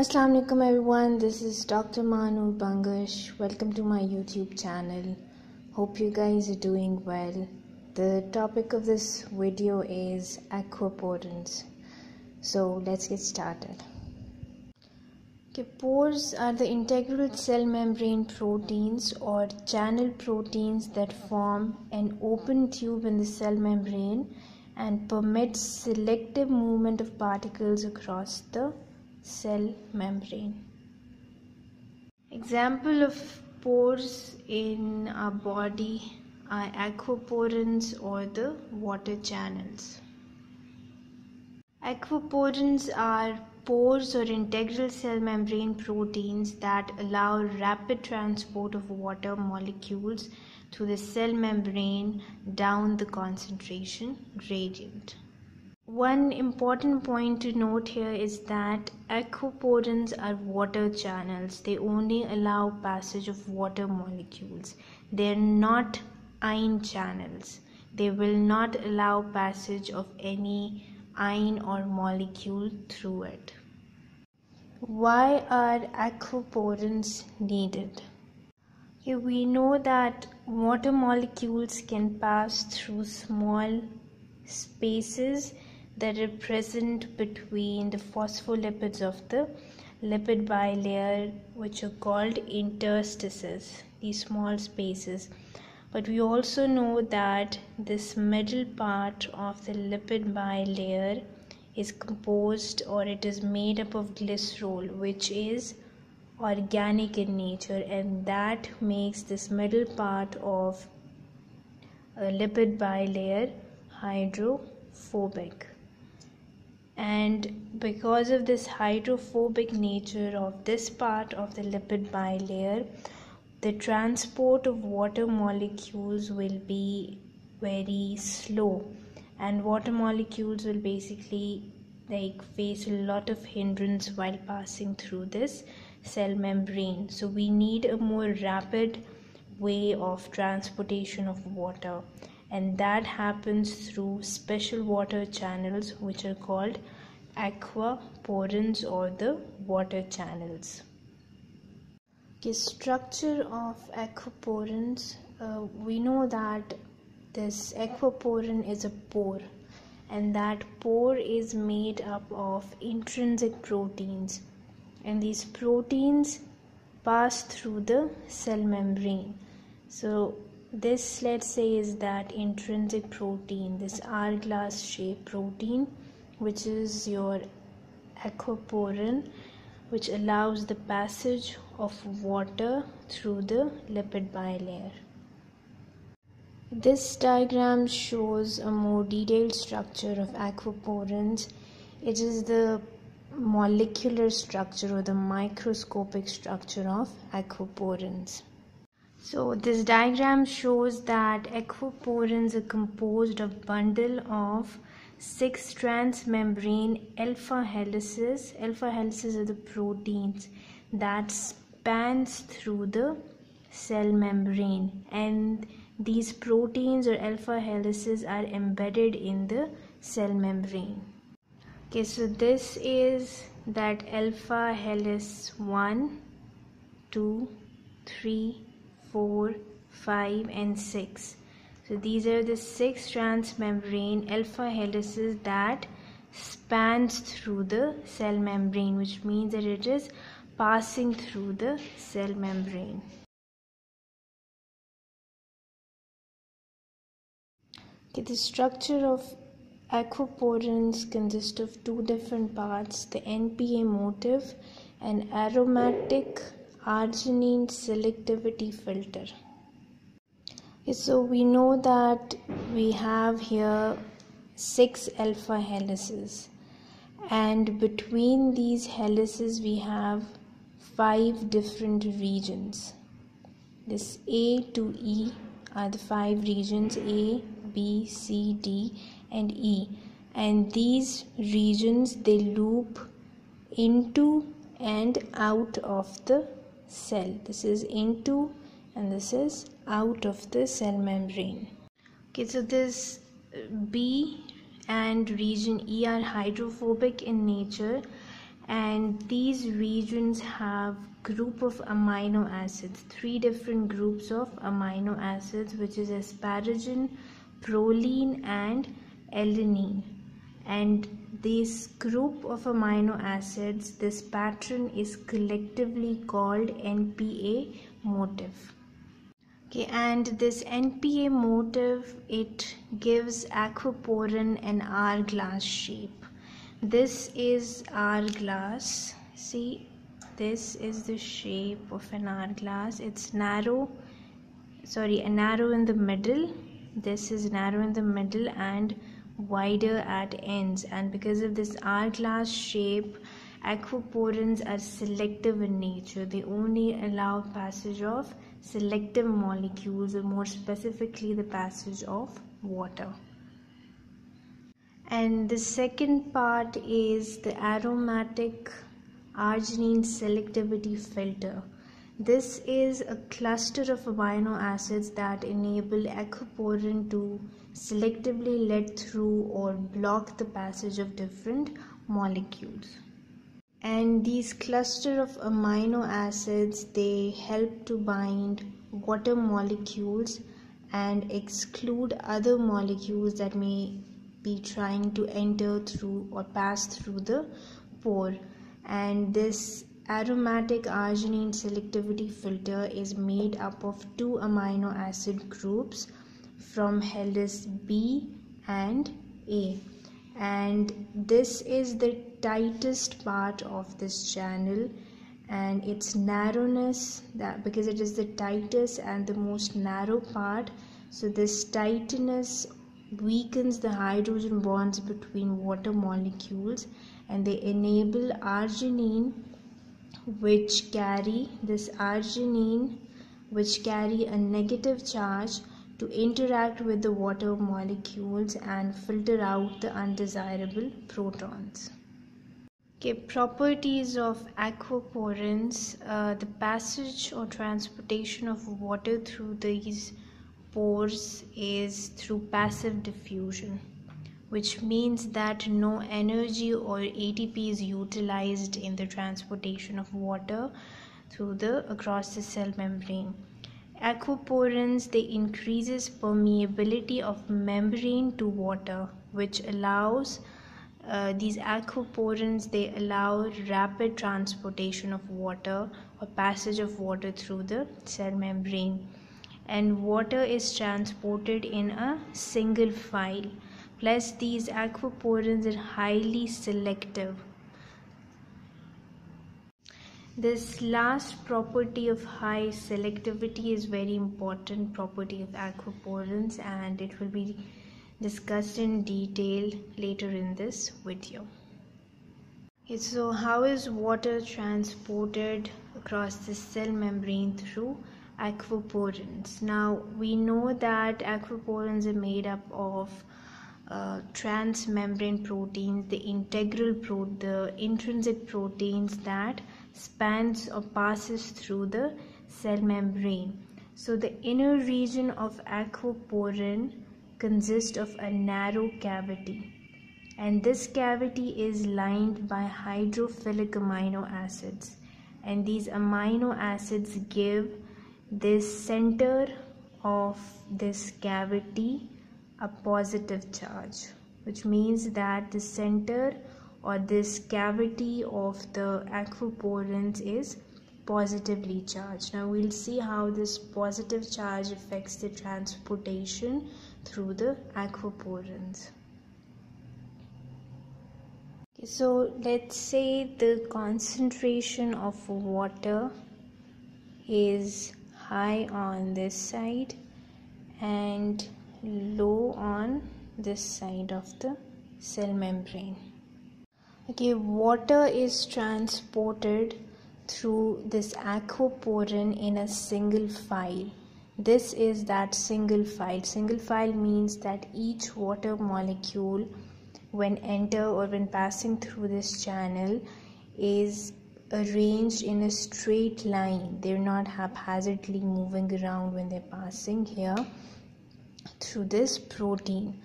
Assalamu alaikum everyone, this is Dr. Mahnoor Bangash. Welcome to my YouTube channel. Hope you guys are doing well. The topic of this video is aquaporins. So let's get started. Okay, pores are the integral cell membrane proteins or channel proteins that form an open tube in the cell membrane and permit selective movement of particles across the cell membrane. Example of pores in our body are aquaporins or the water channels. Aquaporins are pores or integral cell membrane proteins that allow rapid transport of water molecules through the cell membrane down the concentration gradient. One important point to note here is that aquaporins are water channels. They only allow passage of water molecules. They're not ion channels. They will not allow passage of any ion or molecule through it. Why are aquaporins needed? Okay, we know that water molecules can pass through small spaces that are present between the phospholipids of the lipid bilayer which are called interstices these small spaces. But we also know that this middle part of the lipid bilayer is composed or it is made up of glycerol which is organic in nature and that makes this middle part of a lipid bilayer hydrophobic and because of this hydrophobic nature of this part of the lipid bilayer the transport of water molecules will be very slow. And water molecules will basically like face a lot of hindrance while passing through this cell membrane. So we need a more rapid way of transportation of water and that happens through special water channels which are called aquaporins or the water channels. Okay, structure of aquaporins. Uh, we know that this aquaporin is a pore and that pore is made up of intrinsic proteins and these proteins pass through the cell membrane. So this let's say is that intrinsic protein this hourglass shaped protein which is your aquaporin which allows the passage of water through the lipid bilayer. This diagram shows a more detailed structure of aquaporins. It is the molecular structure or the microscopic structure of aquaporins so this diagram shows that aquaporins are composed of bundle of six transmembrane alpha helices. Alpha helices are the proteins that spans through the cell membrane and these proteins or alpha helices are embedded in the cell membrane. Okay, so this is that alpha helix 1, 2, 3, 4, 5 and 6. So these are the six transmembrane alpha helices that spans through the cell membrane which means that it is passing through the cell membrane. Okay, the structure of aquaporins consists of two different parts, the NPA motif and aromatic arginine selectivity filter. So we know that we have here six alpha helices and between these helices we have five different regions. This A to E are the five regions A, B, C, D and E and these regions they loop into and out of the cell. This is into and this is out of the cell membrane. Okay so this uh, b and region e are hydrophobic in nature and these regions have group of amino acids three different groups of amino acids which is asparagine proline and alanine. And this group of amino acids this pattern is collectively called npa motif. Okay and this npa motif it gives aquaporin an hourglass shape. This is hourglass. See this is the shape of an hourglass. It's narrow sorry a narrow in the middle. This is narrow in the middle and wider at ends. And because of this hourglass shape aquaporins are selective in nature. They only allow passage of selective molecules or more specifically the passage of water. And the second part is the aromatic arginine selectivity filter this is a cluster of amino acids that enable aquaporin to selectively let through or block the passage of different molecules. And these cluster of amino acids they help to bind water molecules and exclude other molecules that may be trying to enter through or pass through the pore. And this aromatic arginine selectivity filter is made up of two amino acid groups from helix B and A. And this is the tightest part of this channel. And its narrowness that because it is the tightest and the most narrow part so this tightness weakens the hydrogen bonds between water molecules and they enable arginine which carry this arginine which carry a negative charge to interact with the water molecules and filter out the undesirable protons. Okay, properties of aquaporins, uh, the passage or transportation of water through these pores is through passive diffusion which means that no energy or ATP is utilized in the transportation of water through the across the cell membrane. Aquaporins they increases permeability of membrane to water which allows uh, these aquaporins they allow rapid transportation of water or passage of water through the cell membrane and water is transported in a single file plus these aquaporins are highly selective this last property of high selectivity is very important property of aquaporins and it will be discussed in detail later in this video okay, so how is water transported across the cell membrane through aquaporins. Now we know that aquaporins are made up of uh, transmembrane proteins, the integral pro the intrinsic proteins that spans or passes through the cell membrane. So the inner region of aquaporin consists of a narrow cavity and this cavity is lined by hydrophilic amino acids and these amino acids give this center of this cavity a positive charge which means that the center or this cavity of the aquaporins is positively charged. Now we'll see how this positive charge affects the transportation through the aquaporins so let's say the concentration of water is high on this side and low on this side of the cell membrane. Okay water is transported through this aquaporin in a single file. This is that single file. Single file means that each water molecule when enter or when passing through this channel is arranged in a straight line. They're not haphazardly moving around when they're passing here through this protein.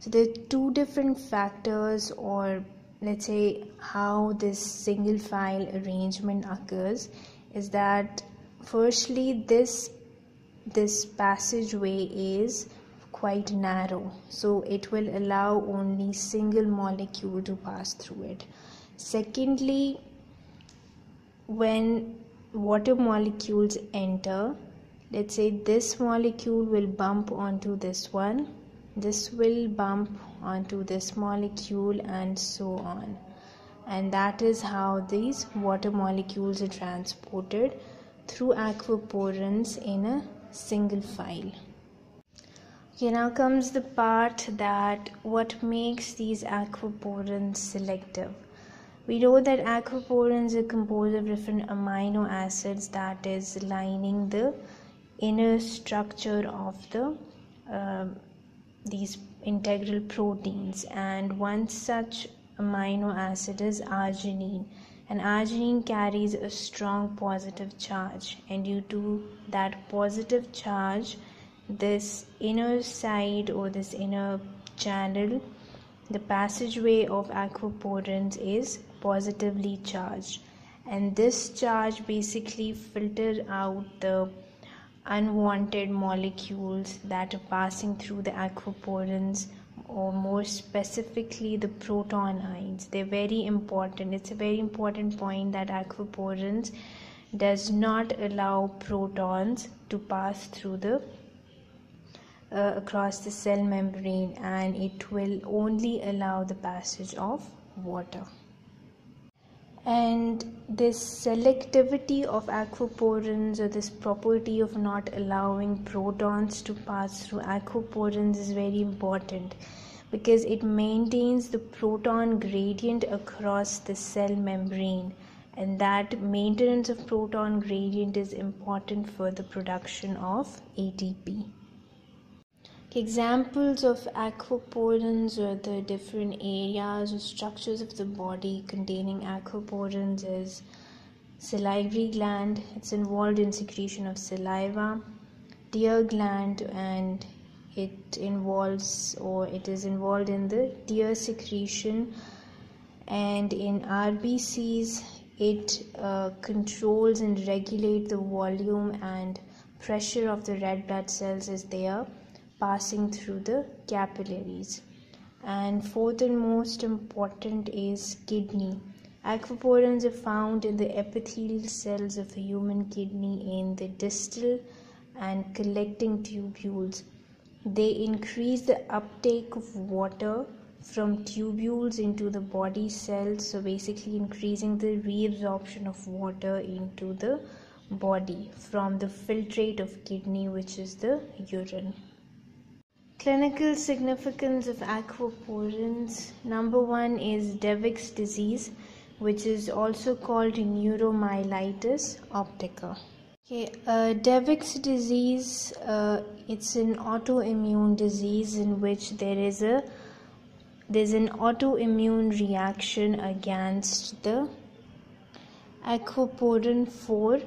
So there are two different factors or let's say how this single file arrangement occurs is that firstly this this passageway is quite narrow. So it will allow only single molecule to pass through it. Secondly when water molecules enter let's say this molecule will bump onto this one this will bump onto this molecule and so on. And that is how these water molecules are transported through aquaporins in a single file. Okay now comes the part that what makes these aquaporins selective. We know that aquaporins are composed of different amino acids that is lining the inner structure of the uh, these integral proteins. And one such amino acid is arginine. And arginine carries a strong positive charge. And due to that positive charge this inner side or this inner channel the passageway of aquaporins is positively charged. And this charge basically filter out the unwanted molecules that are passing through the aquaporins or more specifically the proton ions they're very important. It's a very important point that aquaporins does not allow protons to pass through the uh, across the cell membrane and it will only allow the passage of water and this selectivity of aquaporins or this property of not allowing protons to pass through aquaporins is very important because it maintains the proton gradient across the cell membrane and that maintenance of proton gradient is important for the production of ATP. Examples of aquaporins or the different areas or structures of the body containing aquaporins is salivary gland, it's involved in secretion of saliva, tear gland, and it involves or it is involved in the tear secretion, and in RBCs, it uh, controls and regulates the volume and pressure of the red blood cells as they are passing through the capillaries. And fourth and most important is kidney. Aquaporins are found in the epithelial cells of the human kidney in the distal and collecting tubules. They increase the uptake of water from tubules into the body cells, so basically increasing the reabsorption of water into the body from the filtrate of kidney, which is the urine. Clinical significance of aquaporins number one is Devic's disease, which is also called neuromyelitis optica. Okay, uh, disease, uh, it's an autoimmune disease in which there is a there's an autoimmune reaction against the aquaporin 4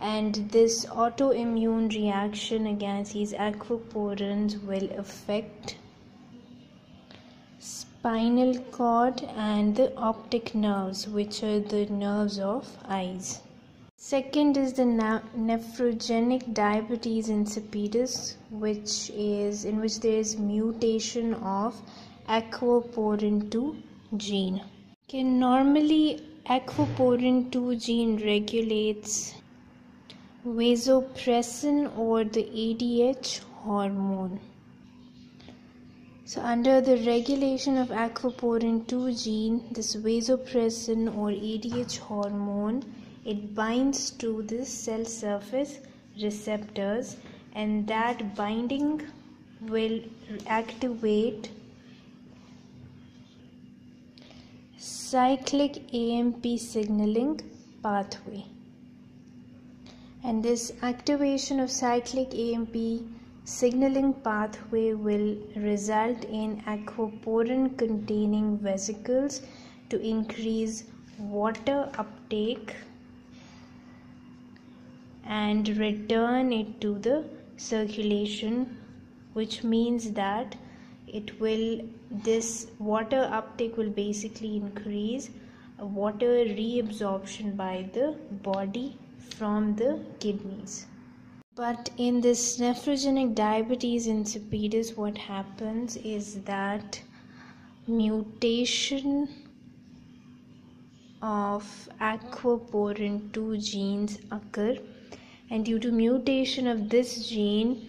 and this autoimmune reaction against these aquaporins will affect spinal cord and the optic nerves which are the nerves of eyes. Second is the nephrogenic diabetes insipidus which is in which there is mutation of aquaporin 2 gene. Okay normally aquaporin 2 gene regulates vasopressin or the ADH hormone. So, under the regulation of aquaporin 2 gene, this vasopressin or ADH hormone it binds to the cell surface receptors, and that binding will activate cyclic AMP signaling pathway and this activation of cyclic AMP signaling pathway will result in aquaporin containing vesicles to increase water uptake and return it to the circulation which means that it will this water uptake will basically increase water reabsorption by the body from the kidneys. But in this nephrogenic diabetes insipidus what happens is that mutation of aquaporin 2 genes occur. And due to mutation of this gene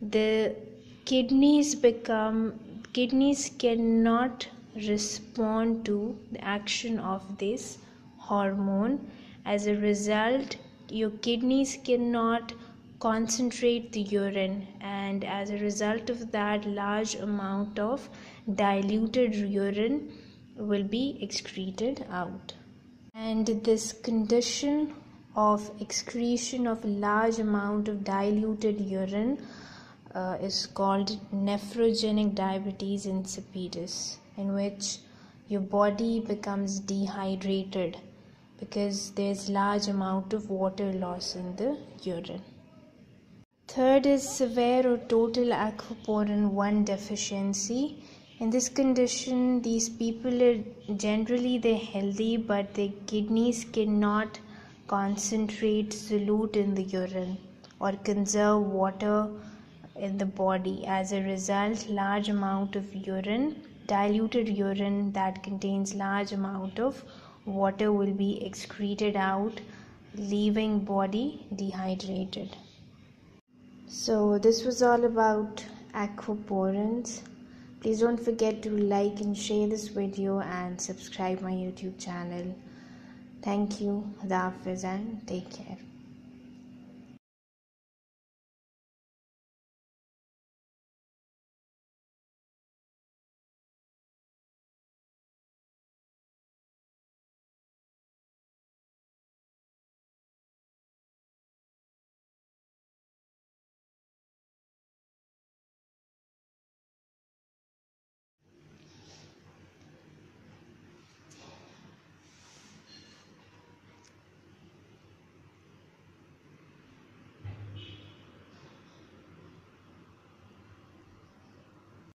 the kidneys become kidneys cannot respond to the action of this hormone. As a result your kidneys cannot concentrate the urine and as a result of that large amount of diluted urine will be excreted out. And this condition of excretion of a large amount of diluted urine uh, is called nephrogenic diabetes insipidus in which your body becomes dehydrated because there's large amount of water loss in the urine Third is severe or total aquaporin 1 deficiency. In this condition, these people are generally they're healthy, but their kidneys cannot concentrate solute in the urine or conserve water in the body. As a result, large amount of urine, diluted urine that contains large amount of water will be excreted out, leaving body dehydrated. So this was all about aquaporins. Please don't forget to like and share this video and subscribe my youtube channel. Thank you. Hafiz and take care